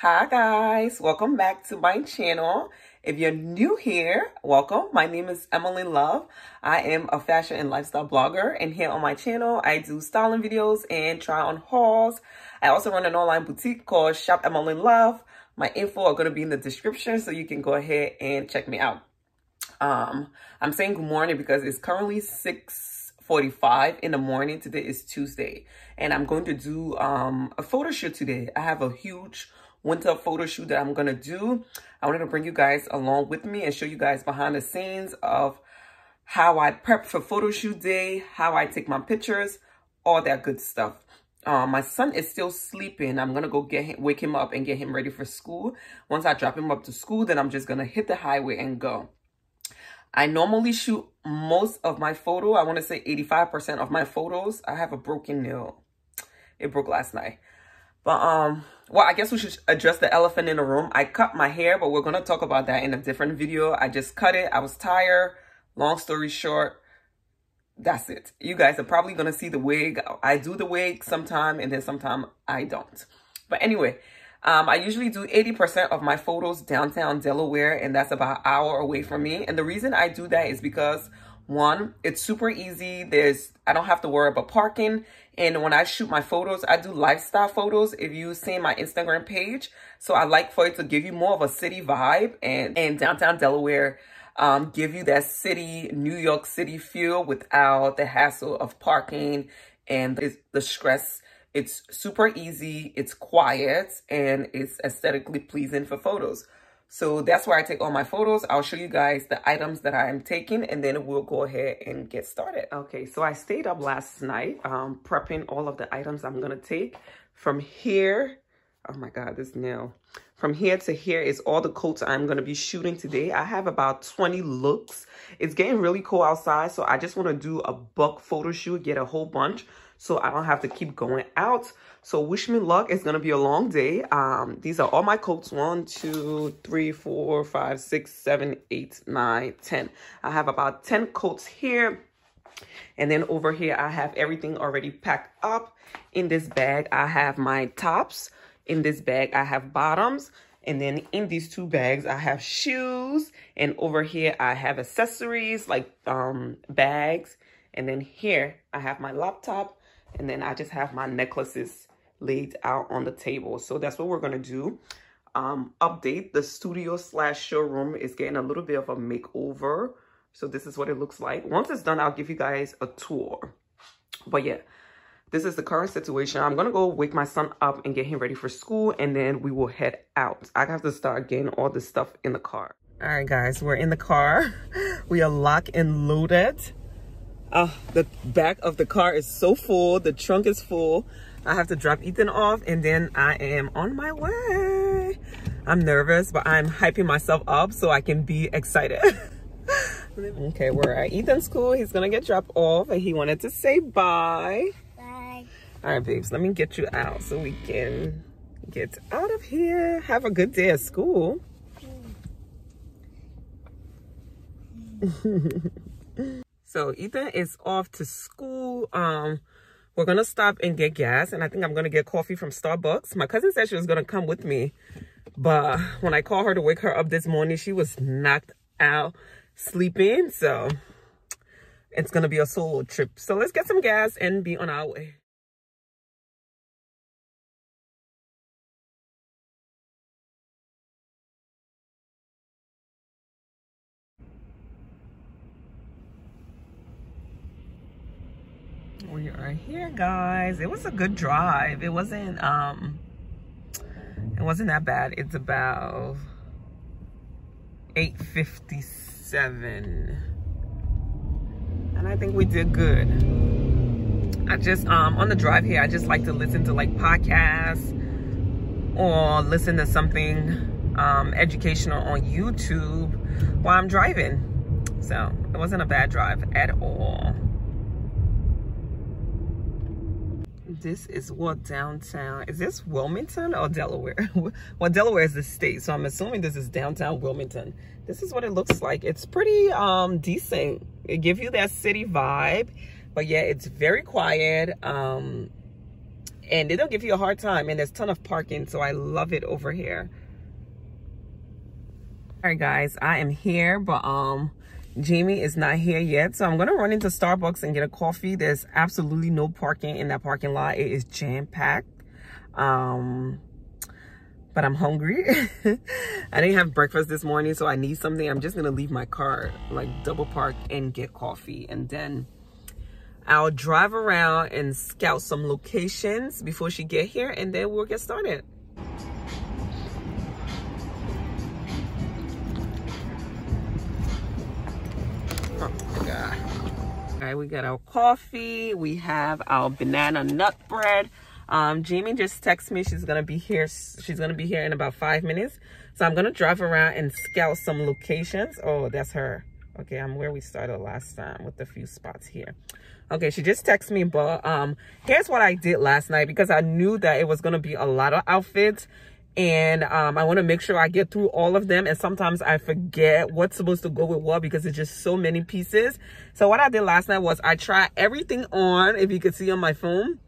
Hi guys, welcome back to my channel. If you're new here, welcome. My name is Emmalyn Love. I am a fashion and lifestyle blogger and here on my channel, I do styling videos and try on hauls. I also run an online boutique called Shop Emmalyn Love. My info are going to be in the description so you can go ahead and check me out. Um, I'm saying good morning because it's currently 6.45 in the morning. Today is Tuesday and I'm going to do um, a photo shoot today. I have a huge winter photo shoot that I'm going to do. I wanted to bring you guys along with me and show you guys behind the scenes of how I prep for photo shoot day, how I take my pictures, all that good stuff. Uh, my son is still sleeping. I'm going to go get him, wake him up and get him ready for school. Once I drop him up to school, then I'm just going to hit the highway and go. I normally shoot most of my photo. I want to say 85% of my photos. I have a broken nail. It broke last night. But, um, well, I guess we should address the elephant in the room. I cut my hair, but we're going to talk about that in a different video. I just cut it. I was tired. Long story short, that's it. You guys are probably going to see the wig. I do the wig sometime and then sometime I don't. But anyway, um, I usually do 80% of my photos downtown Delaware and that's about an hour away from me. And the reason I do that is because one, it's super easy. There's, I don't have to worry about parking. And when I shoot my photos, I do lifestyle photos. If you see my Instagram page, so I like for it to give you more of a city vibe and, and downtown Delaware, um, give you that city, New York City feel without the hassle of parking and the, the stress. It's super easy, it's quiet, and it's aesthetically pleasing for photos. So that's where I take all my photos. I'll show you guys the items that I am taking and then we'll go ahead and get started. Okay, so I stayed up last night um, prepping all of the items I'm gonna take. From here, oh my God, this nail. From here to here is all the coats I'm to be shooting today. I have about 20 looks. It's getting really cool outside, so I just want to do a buck photo shoot, get a whole bunch so I don't have to keep going out. So wish me luck. It's going to be a long day. Um, these are all my coats. One, two, three, four, five, six, seven, eight, nine, ten. I have about 10 coats here. And then over here, I have everything already packed up. In this bag, I have my tops. In this bag, I have bottoms. And then in these two bags, I have shoes. And over here, I have accessories like um, bags. And then here, I have my laptop and then I just have my necklaces laid out on the table. So that's what we're going to do. Um, update, the studio slash showroom is getting a little bit of a makeover. So this is what it looks like. Once it's done, I'll give you guys a tour. But yeah, this is the current situation. I'm going to go wake my son up and get him ready for school. And then we will head out. I have to start getting all this stuff in the car. All right, guys, we're in the car. We are locked and loaded. Uh, the back of the car is so full. The trunk is full. I have to drop Ethan off and then I am on my way. I'm nervous, but I'm hyping myself up so I can be excited. okay, we're at Ethan's school. He's gonna get dropped off and he wanted to say bye. Bye. All right, babes, let me get you out so we can get out of here. Have a good day at school. So Ethan is off to school. Um, we're going to stop and get gas. And I think I'm going to get coffee from Starbucks. My cousin said she was going to come with me. But when I called her to wake her up this morning, she was knocked out sleeping. So it's going to be a solo trip. So let's get some gas and be on our way. We are here guys. It was a good drive. It wasn't um it wasn't that bad. It's about 857 and i think we did good. I just um on the drive here i just like to listen to like podcasts or listen to something um educational on youtube while i'm driving. So it wasn't a bad drive at all this is what downtown. Is this wilmington or delaware? Well delaware is the state so i'm assuming this is downtown wilmington. This is what it looks like. It's pretty um decent. It gives you that city vibe but yeah it's very quiet um and they don't give you a hard time and there's a ton of parking so i love it over here. All right guys i am here but um jamie is not here yet so i'm gonna run into starbucks and get a coffee. There's absolutely no parking in that parking lot. It is jam-packed. Um but i'm hungry. I didn't have breakfast this morning so i need something. I'm just gonna leave my car like double park and get coffee. And then I'll drive around and scout some locations before she get here and then we'll get started. All right, we got our coffee. We have our banana nut bread. Um, Jamie just texted me she's gonna be here. She's gonna be here in about five minutes. So I'm gonna drive around and scout some locations. Oh, that's her. Okay, I'm where we started last time with a few spots here. Okay, she just texted me, but um, here's what I did last night because I knew that it was to be a lot of outfits and um, I want to make sure I get through all of them. And sometimes I forget what's supposed to go with what because it's just so many pieces. So what I did last night was I tried everything on, if you could see on my phone.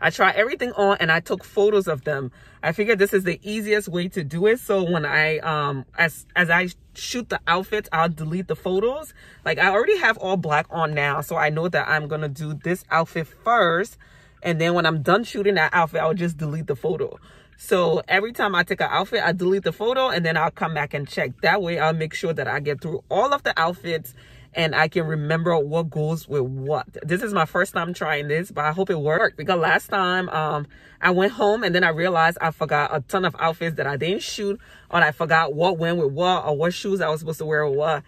I tried everything on and I took photos of them. I figured this is the easiest way to do it. So when I, um, as, as I shoot the outfits, I'll delete the photos. Like I already have all black on now. So I know that I'm going to do this outfit first. And then when I'm done shooting that outfit, I'll just delete the photo. So every time I take an outfit, I delete the photo and then I'll come back and check. That way I'll make sure that I get through all of the outfits and I can remember what goes with what. This is my first time trying this, but I hope it worked because last time um, I went home and then I realized I forgot a ton of outfits that I didn't shoot or I forgot what went with what or what shoes I was supposed to wear with what.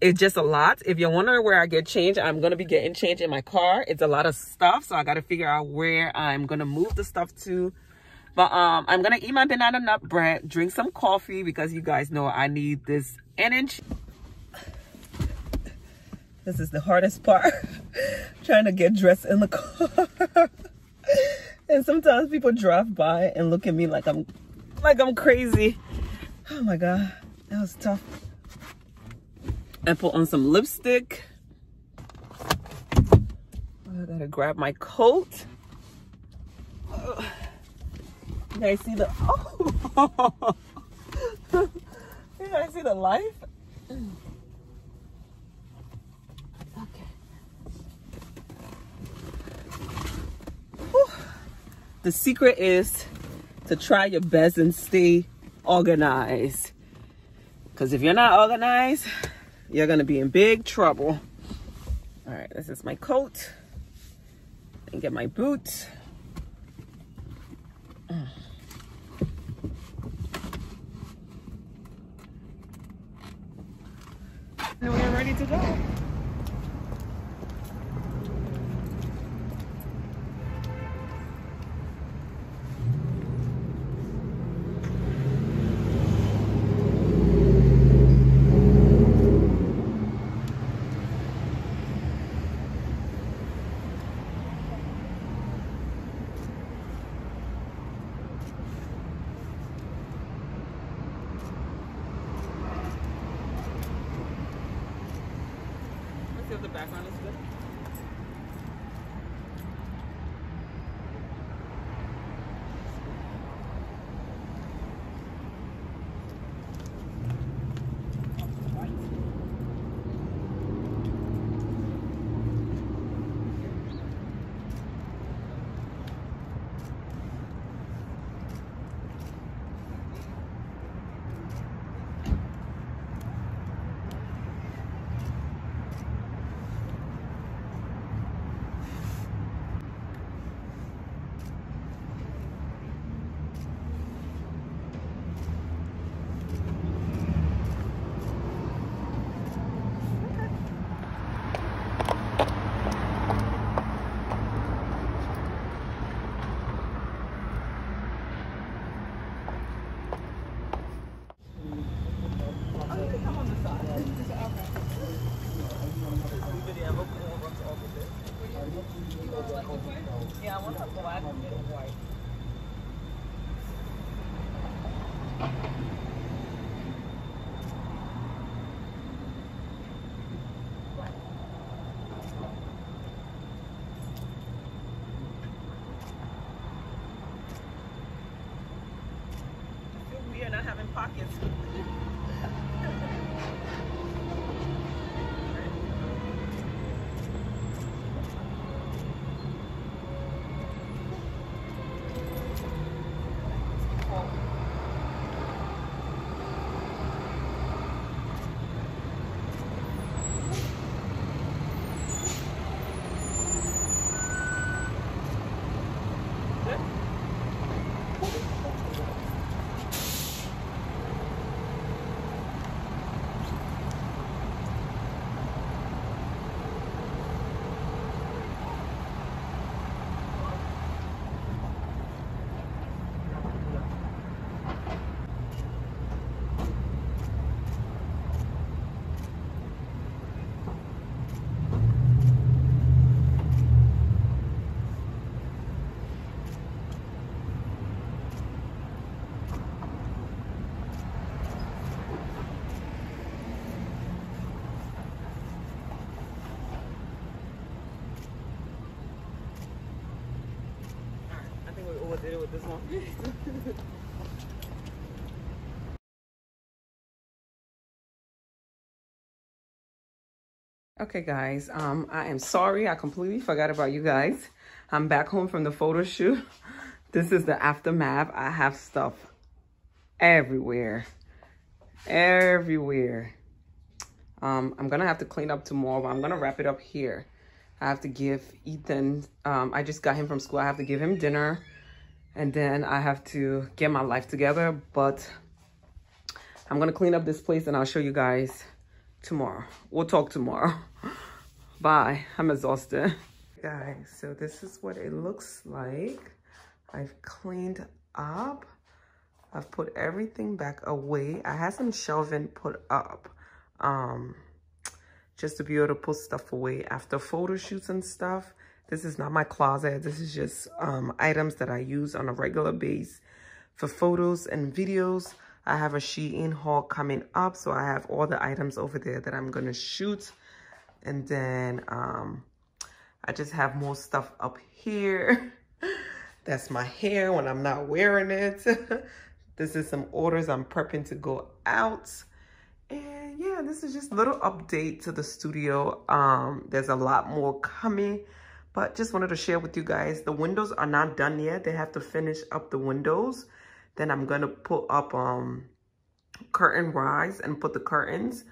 It's just a lot. If you're wondering where I get change, I'm going to be getting change in my car. It's a lot of stuff, so I got to figure out where I'm going to move the stuff to. But um, I'm going to eat my banana nut bread, drink some coffee because you guys know I need this energy. This is the hardest part. trying to get dressed in the car. and sometimes people drive by and look at me like I'm like I'm crazy. Oh my god. That was tough. I put on some lipstick. I gotta grab my coat. Guys see the oh you guys see the life? okay. The secret is to try your best and stay organized. Because if you're not organized, you're going to be in big trouble. All right, this is my coat. And get my boots. Okay guys, um, I am sorry. I completely forgot about you guys. I'm back home from the photo shoot. This is the aftermath. I have stuff everywhere, everywhere. Um, I'm gonna have to clean up tomorrow, but I'm gonna wrap it up here. I have to give Ethan, um, I just got him from school. I have to give him dinner and then I have to get my life together, but I'm gonna clean up this place and I'll show you guys tomorrow. We'll talk tomorrow. Bye. I'm exhausted. Guys, so this is what it looks like. I've cleaned up. I've put everything back away. I had some shelving put up um, just to be able to put stuff away after photo shoots and stuff. This is not my closet. This is just um, items that I use on a regular base for photos and videos. I have a Shein haul coming up. So I have all the items over there that I'm going to shoot. And then um, I just have more stuff up here. That's my hair when I'm not wearing it. this is some orders I'm prepping to go out. And yeah, this is just a little update to the studio. Um, there's a lot more coming, but just wanted to share with you guys. The windows are not done yet. They have to finish up the windows. Then I'm gonna put up um, curtain rise and put the curtains.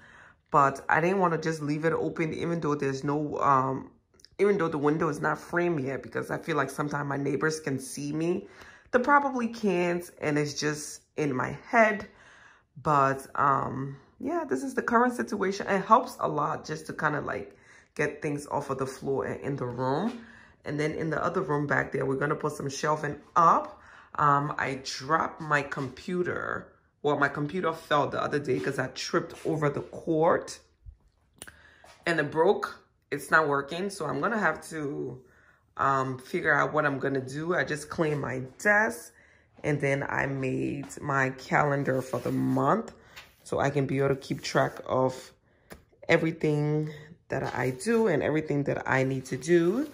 But I didn't want to just leave it open even though there's no, um, even though the window is not framed yet because I feel like sometimes my neighbors can see me. They probably can't and it's just in my head. But um, yeah, this is the current situation. It helps a lot just to kind of like get things off of the floor and in the room. And then in the other room back there, we're going to put some shelving up. Um, I dropped my computer. Well, my computer fell the other day because I tripped over the cord and it broke. It's not working. So I'm going to have to um, figure out what I'm going to do. I just cleaned my desk and then I made my calendar for the month so I can be able to keep track of everything that I do and everything that I need to do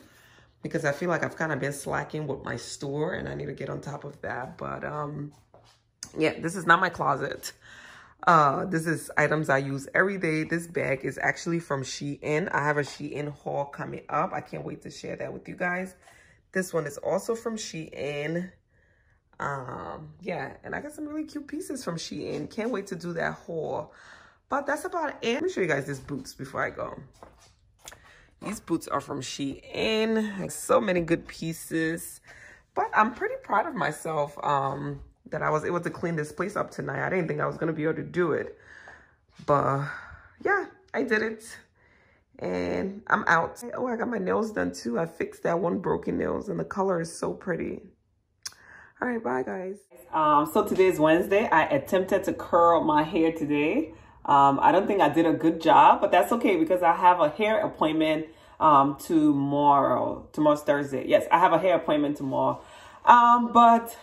because I feel like I've kind of been slacking with my store and I need to get on top of that. But um, yeah, this is not my closet. Uh, this is items I use every day. This bag is actually from Shein. I have a Shein haul coming up. I can't wait to share that with you guys. This one is also from Shein. Um, yeah, and I got some really cute pieces from Shein. Can't wait to do that haul. But that's about it. Let me show you guys these boots before I go. These boots are from Shein. So many good pieces. But I'm pretty proud of myself um, that I was able to clean this place up tonight. I didn't think I was going to be able to do it. But yeah, I did it. And I'm out. Oh, I got my nails done too. I fixed that one broken nails and the color is so pretty. All right, bye guys. Um, so today is Wednesday. I attempted to curl my hair today. Um, I don't think I did a good job, but that's okay because I have a hair appointment um, tomorrow. Tomorrow's Thursday. Yes, I have a hair appointment tomorrow. Um, but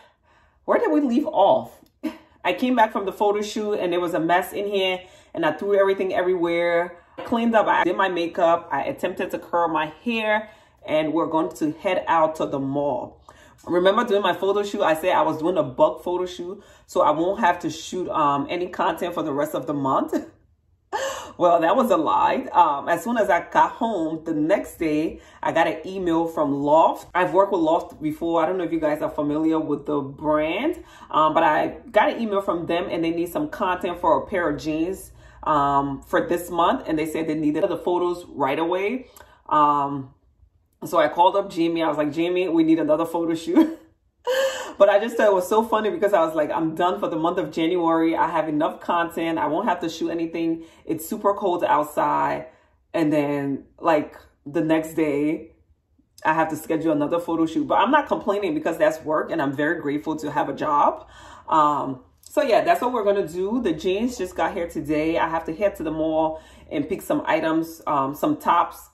where did we leave off? I came back from the photo shoot and there was a mess in here and I threw everything everywhere. I cleaned up, I did my makeup, I attempted to curl my hair and we're going to head out to the mall. Remember doing my photo shoot i said i was doing a bulk photo shoot so i won't have to shoot um any content for the rest of the month. Well that was a lie. Um as soon as i got home the next day i got an email from loft. I've worked with loft before. I don't know if you guys are familiar with the brand um but i got an email from them and they need some content for a pair of jeans um for this month and they said they needed the photos right away. Um so I called up Jamie. I was like, Jamie, we need another photo shoot. but I just thought it was so funny because I was like, I'm done for the month of January. I have enough content. I won't have to shoot anything. It's super cold outside. And then like the next day, I have to schedule another photo shoot. But I'm not complaining because that's work and I'm very grateful to have a job. Um, so yeah, that's what we're going to do. The jeans just got here today. I have to head to the mall and pick some items, um, some tops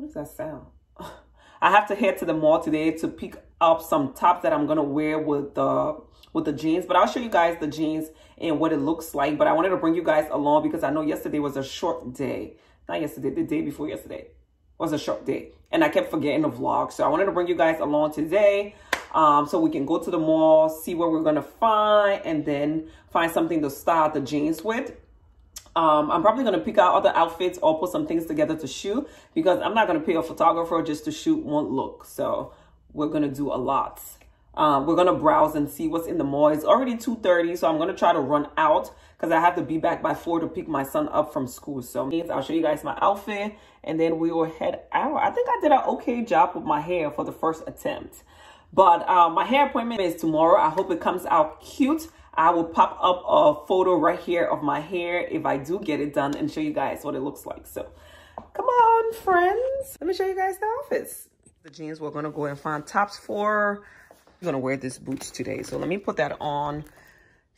what does that sound? I have to head to the mall today to pick up some tops that I'm to wear with the with the jeans. But I'll show you guys the jeans and what it looks like. But I wanted to bring you guys along because I know yesterday was a short day. Not yesterday, the day before yesterday was a short day. And I kept forgetting the vlog. So I wanted to bring you guys along today um, so we can go to the mall, see what we're to find, and then find something to style the jeans with. Um, I'm probably going to pick out other outfits or put some things together to shoot because I'm not going to pay a photographer just to shoot one look. So we're going to do a lot. Um, we're going to browse and see what's in the mall. It's already 2.30, so I'm going to try to run out because I have to be back by 4 to pick my son up from school. So I'll show you guys my outfit and then we will head out. I think I did an okay job with my hair for the first attempt. But uh, my hair appointment is tomorrow. I hope it comes out cute. I will pop up a photo right here of my hair if I do get it done and show you guys what it looks like. So come on, friends. Let me show you guys the outfits. The jeans we're going to go and find tops for. I'm going to wear this boots today. So let me put that on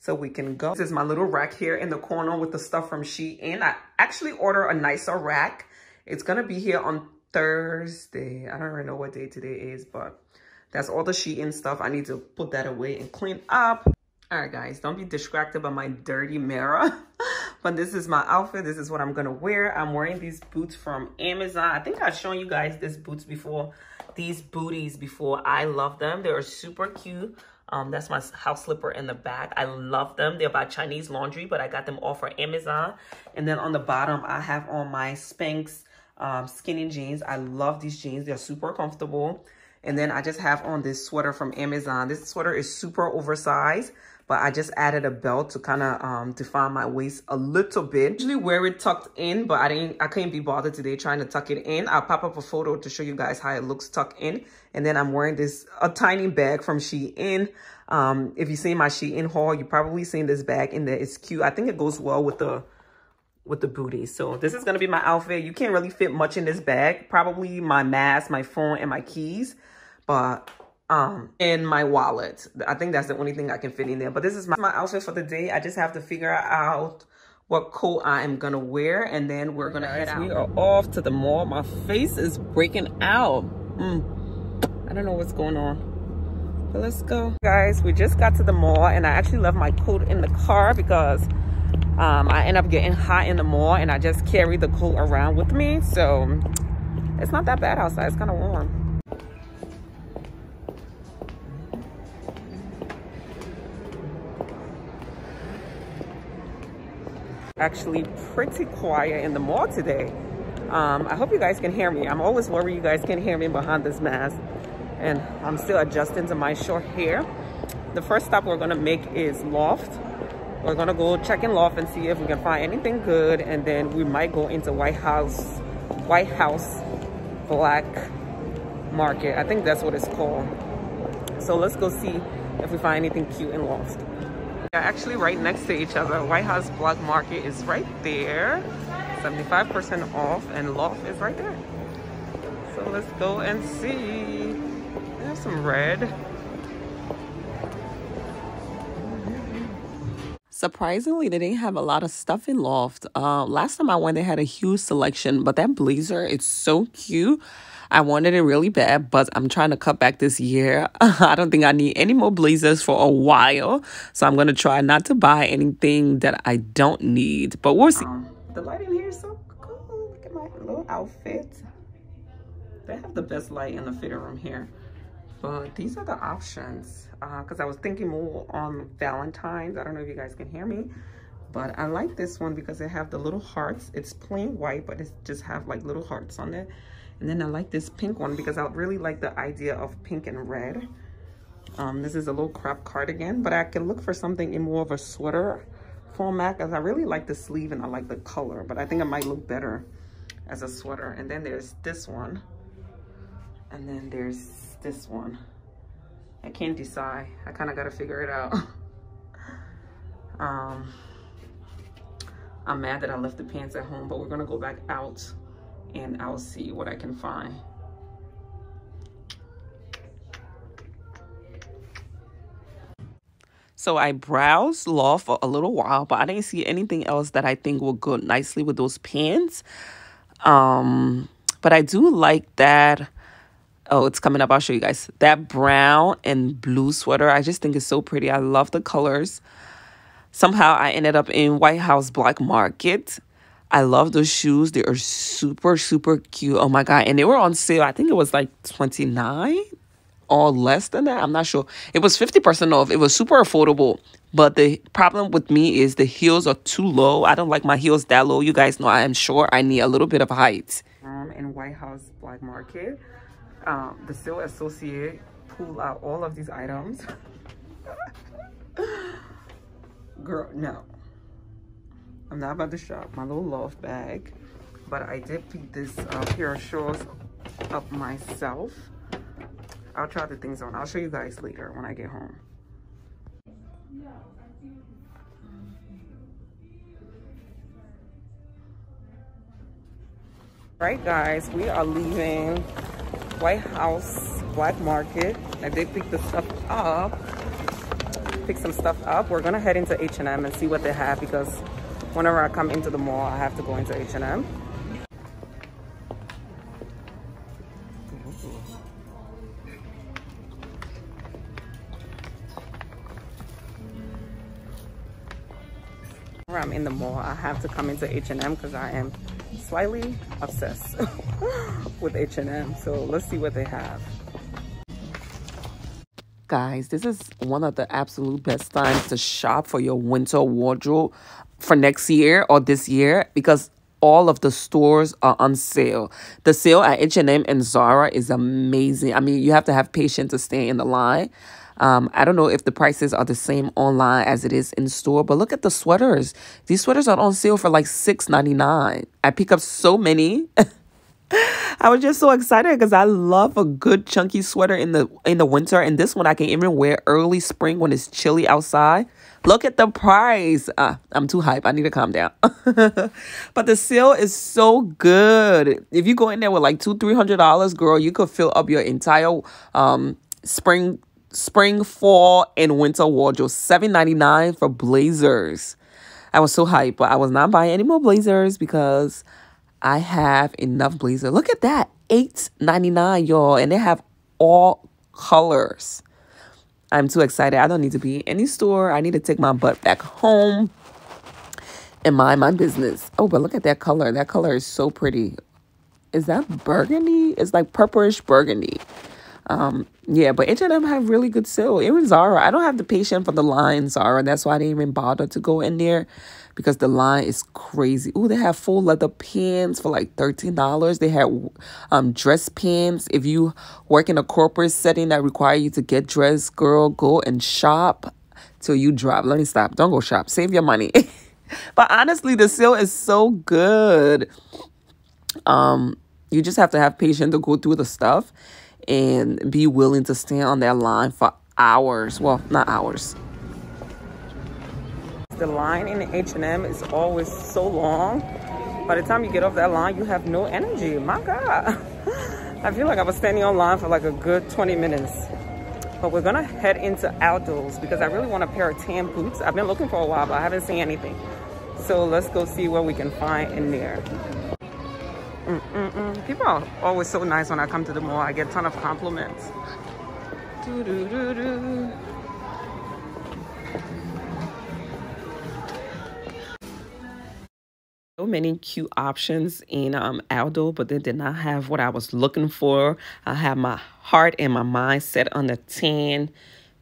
so we can go. This is my little rack here in the corner with the stuff from Shein. I actually order a nicer rack. It's going to be here on Thursday. I don't even know what day today is, but that's all the Shein stuff. I need to put that away and clean up. All right, guys, don't be distracted by my dirty mirror. but this is my outfit. This is what I'm going to wear. I'm wearing these boots from Amazon. I think I've shown you guys these boots before. These booties before. I love them. They're super cute. Um, that's my house slipper in the back. I love them. They're by Chinese Laundry, but I got them all for Amazon. And then on the bottom, I have on my Spanx um, skinny jeans. I love these jeans. They're super comfortable. And then I just have on this sweater from Amazon. This sweater is super oversized but I just added a belt to kind of um, define my waist a little bit. Usually wear it tucked in, but I didn't, I couldn't be bothered today trying to tuck it in. I'll pop up a photo to show you guys how it looks tucked in. And then I'm wearing this, a tiny bag from Shein. Um, if you see my Shein haul, you probably seen this bag in there. It's cute. I think it goes well with the, with the booty. So this is going to be my outfit. You can't really fit much in this bag. Probably my mask, my phone, and my keys. But um in my wallet. I think that's the only thing i can fit in there. But this is my, my outfit for the day. I just have to figure out what coat i am gonna wear and then we're gonna head out we are off to the mall. My face is breaking out. Mm. i don't know what's going on. But let's go. Guys we just got to the mall and i actually left my coat in the car because um, i end up getting hot in the mall and i just carry the coat around with me. So it's not that bad outside. It's kind of warm actually pretty quiet in the mall today. Um, I hope you guys can hear me. I'm always worried you guys can hear me behind this mask. And I'm still adjusting to my short hair. The first stop we're gonna make is Loft. We're gonna go check in Loft and see if we can find anything good. And then we might go into White House, White House Black Market. I think that's what it's called. So let's go see if we find anything cute in Loft. They're actually right next to each other. White House Black Market is right there. 75% off and Loft is right there. So let's go and see. There's some red. Surprisingly, they didn't have a lot of stuff in Loft. Uh, last time I went, they had a huge selection, but that blazer is so cute. I wanted it really bad, but I'm trying to cut back this year. I don't think I need any more blazers for a while. So I'm going to try not to buy anything that I don't need. But we'll see. Um, the lighting here is so cool. Look at my little outfit. They have the best light in the fitting room here. But these are the options because uh, I was thinking more on Valentine's. I don't know if you guys can hear me. But I like this one because they have the little hearts. It's plain white, but it just have like little hearts on it. And then I like this pink one because I really like the idea of pink and red. Um, this is a little crop cardigan, but I can look for something in more of a sweater format because I really like the sleeve and I like the color, but I think it might look better as a sweater. And then there's this one. And then there's this one. I can't decide. I kind of got to figure it out. um, I'm mad that I left the pants at home, but we're going to go back out and I'll see what I can find. So I browsed Loft for a little while, but I didn't see anything else that I think will go nicely with those pants. Um, but I do like that. Oh, it's coming up. I'll show you guys. That brown and blue sweater. I just think it's so pretty. I love the colors. Somehow I ended up in White House Black Market. I love those shoes. They are super, super cute. Oh my God. And they were on sale. I think it was like 29 or less than that. I'm not sure. It was 50% off. It was super affordable. But the problem with me is the heels are too low. I don't like my heels that low. You guys know I am sure I need a little bit of height. Um, in White House Black Market, um, the sale associate pulled out all of these items. Girl, no. I'm not about to shop my little loft bag. But I did pick this uh, pair of shorts up myself. I'll try the things on. I'll show you guys later when I get home. Right guys, we are leaving White House Black Market. I did pick the stuff up. Pick some stuff up. We're gonna head into H&M and see what they have because whenever I come into the mall, I have to go into H&M. I'm in the mall, I have to come into H&M because I am slightly obsessed with H&M. So let's see what they have. Guys, this is one of the absolute best times to shop for your winter wardrobe for next year or this year because all of the stores are on sale. The sale at H&M and Zara is amazing. I mean, you have to have patience to stay in the line. Um, I don't know if the prices are the same online as it is in store, but look at the sweaters. These sweaters are on sale for like six ninety nine. I pick up so many. I was just so excited because I love a good chunky sweater in the in the winter, and this one I can even wear early spring when it's chilly outside. Look at the price. Uh, I'm too hype. I need to calm down. but the sale is so good. If you go in there with like two, three hundred dollars, girl, you could fill up your entire um spring spring, fall, and winter wardrobe. Seven ninety nine for blazers. I was so hyped, but I was not buying any more blazers because I have enough blazer. Look at that. Eight ninety nine, y'all. And they have all colors. I'm too excited. I don't need to be in any store. I need to take my butt back home and mind my business. Oh, but look at that color. That color is so pretty. Is that burgundy? It's like purplish burgundy. Um, yeah, but H&M have really good sale. Even Zara, I don't have the patience for the line Zara. That's why I didn't even bother to go in there because the line is crazy. Ooh, they have full leather pants for like $13. They have um, dress pants. If you work in a corporate setting that require you to get dressed, girl, go and shop till you drop. Let me stop. Don't go shop. Save your money. but honestly, the sale is so good. Um, you just have to have patience to go through the stuff and be willing to stand on that line for hours. Well, not hours. The line in H&M is always so long. By the time you get off that line, you have no energy. My God. I feel like I was standing on line for like a good 20 minutes. But we're gonna head into Aldo's because I really want a pair of tan boots. I've been looking for a while, but I haven't seen anything. So let's go see what we can find in there. Mm -mm -mm. People are always so nice when I come to the mall. I get a ton of compliments. Doo -doo -doo So many cute options in um, Aldo, but they did not have what I was looking for. I have my heart and my mind set on the tan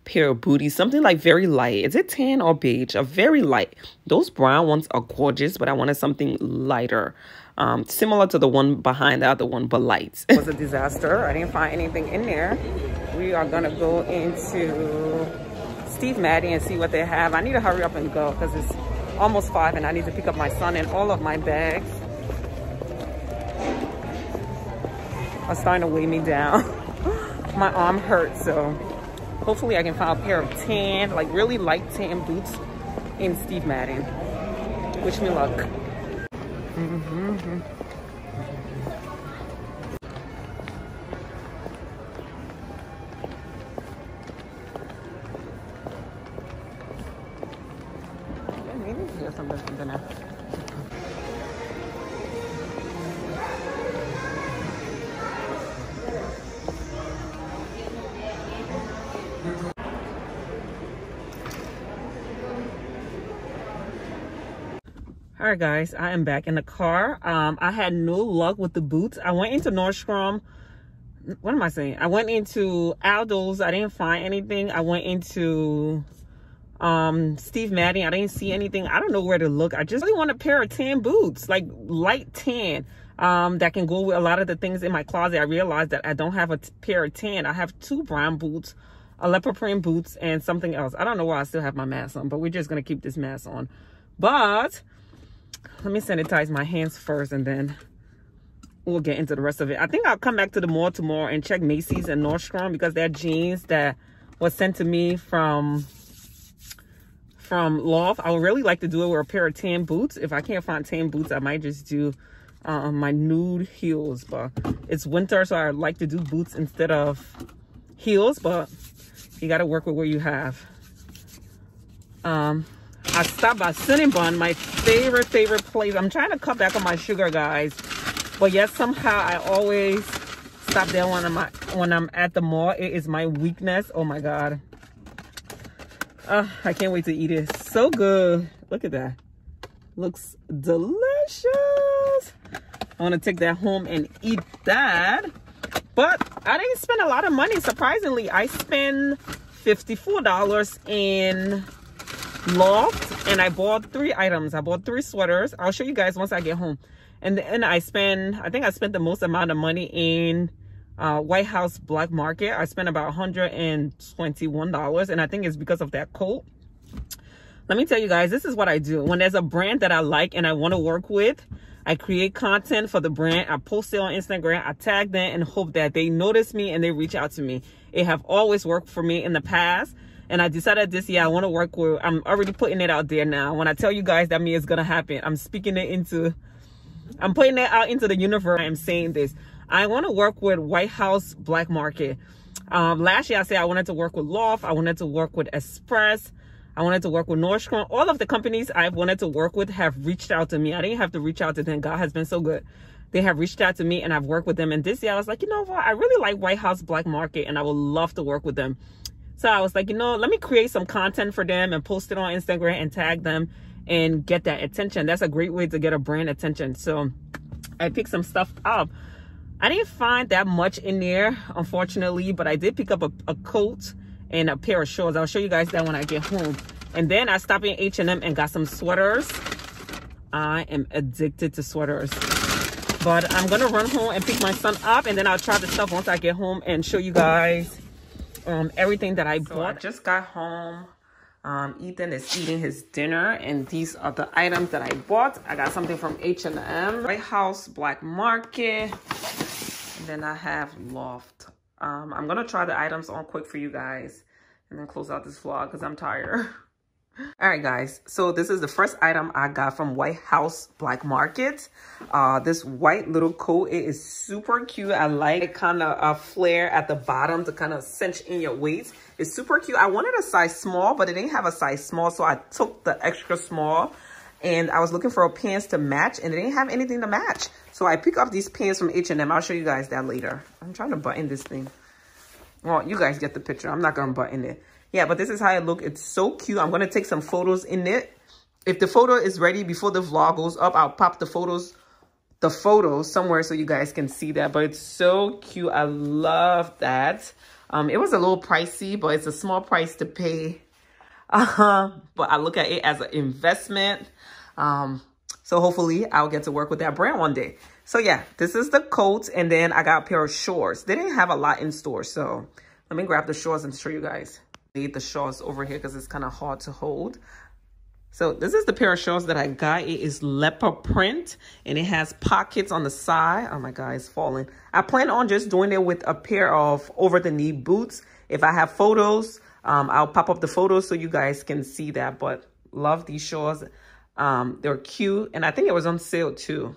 pair of booties, something like very light. Is it tan or beige? A very light. Those brown ones are gorgeous, but I wanted something lighter. Um, similar to the one behind the other one, but light. it was a disaster. I didn't find anything in there. We are going to go into Steve Madden and see what they have. I need to hurry up and go because it's almost five and I need to pick up my son and all of my bags are starting to weigh me down. my arm hurts, so hopefully I can find a pair of tan, like really light tan boots in Steve Madden. Wish me luck. Mm -hmm. Right guys i am back in the car. Um i had no luck with the boots. I went into nordstrom. What am i saying? I went into aldo's. I didn't find anything. I went into um steve madden. I didn't see anything. I don't know where to look. I just really want a pair of tan boots like light tan um that can go with a lot of the things in my closet. I realized that i don't have a pair of tan. I have two brown boots a leopard print boots and something else. I don't know why i still have my mask on but we're just gonna keep this mask on. But let me sanitize my hands first and then we'll get into the rest of it. I think I'll come back to the mall tomorrow and check Macy's and Nordstrom because they're jeans that was sent to me from from Loft. I would really like to do it with a pair of tan boots. If I can't find tan boots, I might just do um, my nude heels. But it's winter, so I like to do boots instead of heels. But you got to work with what you have. Um, I stopped by Cinnabon, my favorite, favorite place. I'm trying to cut back on my sugar, guys. But yet somehow I always stop there when I'm at, when I'm at the mall. It is my weakness. Oh my God. Uh, I can't wait to eat it. So good. Look at that. Looks delicious. I want to take that home and eat that. But I didn't spend a lot of money. Surprisingly, I spent $54 in loft and I bought three items. I bought three sweaters. I'll show you guys once I get home. And then I spend, I think I spent the most amount of money in uh, White House Black Market. I spent about $121 and I think it's because of that coat. Let me tell you guys, this is what I do. When there's a brand that I like and I want to work with, I create content for the brand. I post it on Instagram. I tag them and hope that they notice me and they reach out to me. It have always worked for me in the past. And I decided this year I want to work with, I'm already putting it out there now. When I tell you guys that me it's to happen, I'm speaking it into, I'm putting it out into the universe. I'm saying this. I want to work with White House Black Market. Um, last year I said I wanted to work with Loft. I wanted to work with Express. I wanted to work with Nordstrom. All of the companies I've wanted to work with have reached out to me. I didn't have to reach out to them. God has been so good. They have reached out to me and I've worked with them. And this year I was like, you know what? I really like White House Black Market and I would love to work with them. So I was like, you know, let me create some content for them and post it on Instagram and tag them and get that attention. That's a great way to get a brand attention. So I picked some stuff up. I didn't find that much in there, unfortunately, but I did pick up a, a coat and a pair of shorts. I'll show you guys that when I get home. And then I stopped in H&M and got some sweaters. I am addicted to sweaters. But I'm going to run home and pick my son up. And then I'll try the stuff once I get home and show you guys um, everything that I so bought. I just got home. Um, Ethan is eating his dinner and these are the items that I bought. I got something from H&M, White House Black Market, and then I have Loft. Um, I'm gonna try the items on quick for you guys and then close out this vlog because I'm tired. all right guys. So this is the first item i got from white house black market. Uh this white little coat it is super cute. I like it kind of a flare at the bottom to kind of cinch in your waist. It's super cute. I wanted a size small but it didn't have a size small so i took the extra small. And i was looking for a pants to match and it didn't have anything to match. So i picked up these pants from h&m i'll show you guys that later. I'm trying to button this thing. Well you guys get the picture. I'm not gonna button it yeah, but this is how it look. It's so cute. I'm going to take some photos in it if the photo is ready before the vlog goes up, I'll pop the photos the photos somewhere so you guys can see that. But it's so cute. I love that. Um, it was a little pricey, but it's a small price to pay. Uh -huh. But I look at it as an investment. Um, so hopefully I'll get to work with that brand one day. So yeah, this is the coat. And then I got a pair of shorts. They didn't have a lot in store. So let me grab the shorts and show you guys. Need the shorts over here because it's kind of hard to hold. So this is the pair of shorts that I got. It is leopard print and it has pockets on the side. Oh my God, it's falling. I plan on just doing it with a pair of over the knee boots. If I have photos, um, I'll pop up the photos so you guys can see that. But love these shorts. Um, they're cute and I think it was on sale too.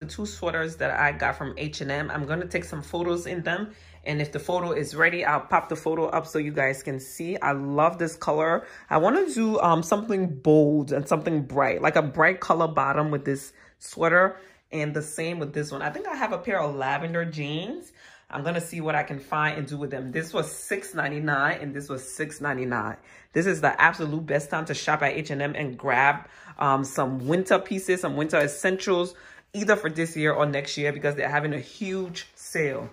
The two sweaters that I got from H&M, I'm going to take some photos in them and if the photo is ready, I'll pop the photo up so you guys can see. I love this color. I want to do um, something bold and something bright, like a bright color bottom with this sweater. And the same with this one. I think I have a pair of lavender jeans. I'm going to see what I can find and do with them. This was $6.99 and this was $6.99. This is the absolute best time to shop at H&M and grab um, some winter pieces, some winter essentials, either for this year or next year because they're having a huge sale.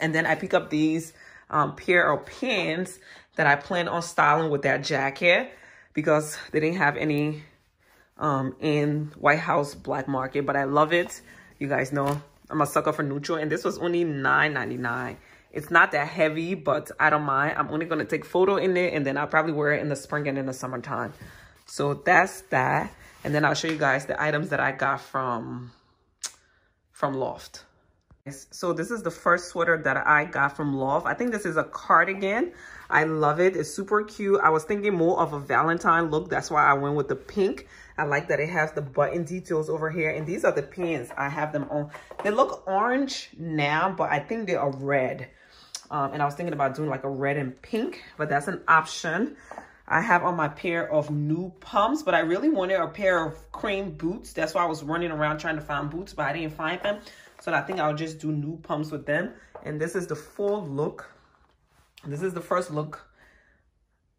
And then I pick up these um, pair of pants that I plan on styling with that jacket because they didn't have any um, in White House Black Market, but I love it. You guys know I'm a sucker for neutral, and this was only $9.99. It's not that heavy, but I don't mind. I'm only going to take photo in it, and then I'll probably wear it in the spring and in the summertime. So that's that. And then I'll show you guys the items that I got from, from Loft. So this is the first sweater that I got from Loft. I think this is a cardigan. I love it. It's super cute. I was thinking more of a Valentine look. That's why I went with the pink. I like that it has the button details over here. And these are the pins. I have them on. They look orange now, but I think they are red. Um, and I was thinking about doing like a red and pink, but that's an option. I have on my pair of new pumps, but I really wanted a pair of cream boots. That's why I was running around trying to find boots, but I didn't find them. So I think I'll just do new pumps with them. And this is the full look. This is the first look.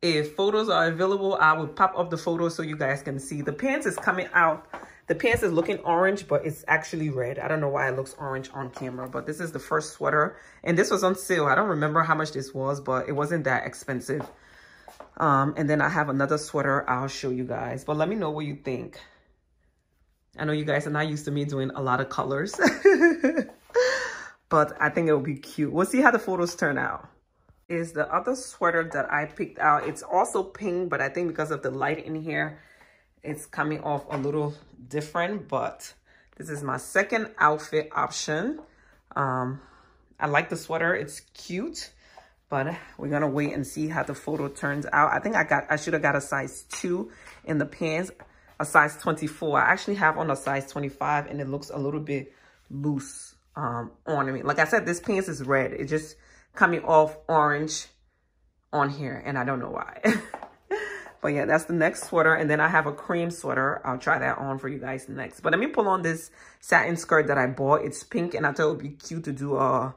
If photos are available, I will pop up the photos so you guys can see. The pants is coming out. The pants is looking orange, but it's actually red. I don't know why it looks orange on camera, but this is the first sweater. And this was on sale. I don't remember how much this was, but it wasn't that expensive. Um, and then I have another sweater I'll show you guys. But let me know what you think. I know you guys are not used to me doing a lot of colors. but I think it will be cute. We'll see how the photos turn out. Is the other sweater that I picked out. It's also pink, but I think because of the light in here, it's coming off a little different. But this is my second outfit option. Um, I like the sweater. It's cute. But we're going to wait and see how the photo turns out. I think I got I should have got a size 2 in the pants a size 24. I actually have on a size 25 and it looks a little bit loose um, on me. Like I said, this pants is red. It just coming off orange on here and I don't know why. but yeah, that's the next sweater. And then I have a cream sweater. I'll try that on for you guys next. But let me pull on this satin skirt that I bought. It's pink and I thought it would be cute to do a,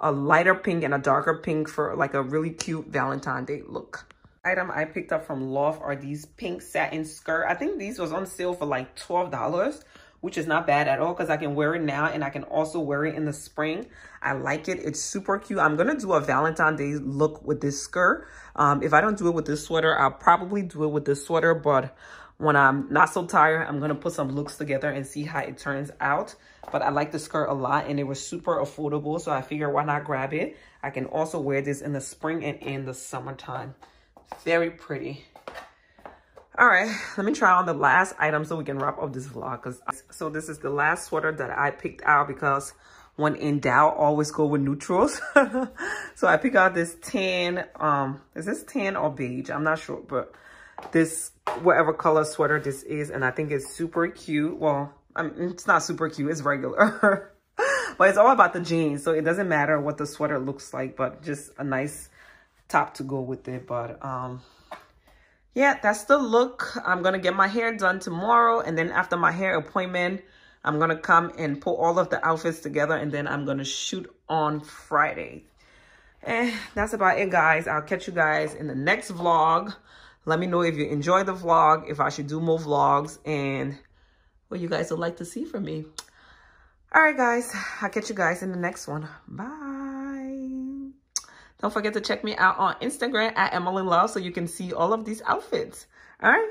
a lighter pink and a darker pink for like a really cute Valentine Day look item I picked up from Loft are these pink satin skirt. I think these was on sale for like $12, which is not bad at all because I can wear it now and I can also wear it in the spring. I like it. It's super cute. I'm going to do a Valentine's Day look with this skirt. Um, if I don't do it with this sweater, I'll probably do it with this sweater, but when I'm not so tired, I'm going to put some looks together and see how it turns out. But I like the skirt a lot and it was super affordable. So I figured why not grab it? I can also wear this in the spring and in the summertime. Very pretty. All right, let me try on the last item so we can wrap up this vlog. Cause, so this is the last sweater that I picked out because when in doubt, always go with neutrals. so I picked out this tan, um, is this tan or beige? I'm not sure, but this, whatever color sweater this is, and I think it's super cute. Well, I it's not super cute, it's regular. but it's all about the jeans, so it doesn't matter what the sweater looks like, but just a nice top to go with it. But um, yeah, that's the look. I'm going to get my hair done tomorrow. And then after my hair appointment, I'm going to come and put all of the outfits together. And then I'm going to shoot on Friday. And that's about it, guys. I'll catch you guys in the next vlog. Let me know if you enjoy the vlog, if I should do more vlogs, and what you guys would like to see from me. All right, guys. I'll catch you guys in the next one. Bye. Don't forget to check me out on Instagram at Emmalyn Love so you can see all of these outfits. All right.